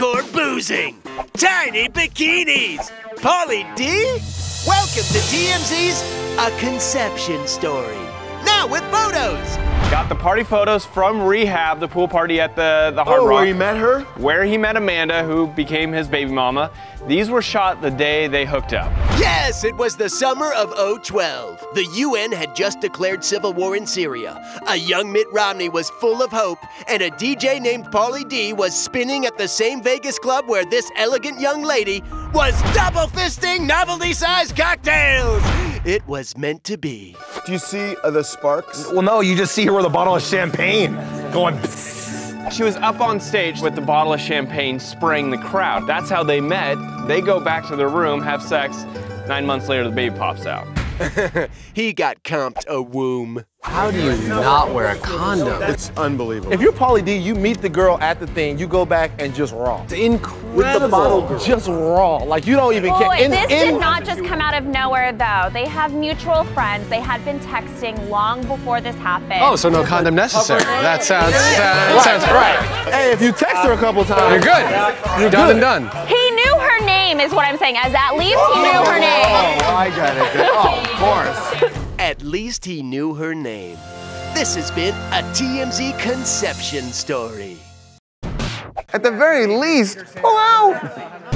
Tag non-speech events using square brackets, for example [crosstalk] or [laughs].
hardcore boozing, tiny bikinis. Pauly D, welcome to TMZ's A Conception Story. Now with photos. Got the party photos from rehab, the pool party at the, the Hard Oh, Rock. where he met her? Where he met Amanda, who became his baby mama. These were shot the day they hooked up. Yes, it was the summer of 012. The UN had just declared civil war in Syria. A young Mitt Romney was full of hope, and a DJ named Pauly D was spinning at the same Vegas club where this elegant young lady was double fisting novelty sized cocktails. It was meant to be. Do you see uh, the sparks? Well, no, you just see her with a bottle of champagne going. She was up on stage with the bottle of champagne spraying the crowd. That's how they met. They go back to their room, have sex. Nine months later, the baby pops out. [laughs] He got comped a womb. How do you not wear a condom? It's unbelievable. If you're Pauly D, you meet the girl at the thing, you go back and just raw. Incredible. With the bottle girl. Just raw. Like you don't even Oh, care. wait, In- this in- did not just come out of nowhere, though. They have mutual friends. They had been texting long before this happened. Oh, so no condom necessary. That sounds, uh, that sounds right. Hey, if you text her a couple times, You're good. You're done and done. He knew her name, is what I'm saying. As at least he knew her name. Oh, I got it. Oh, At least he knew her name. This has been a TMZ conception story. At the very least, pull out.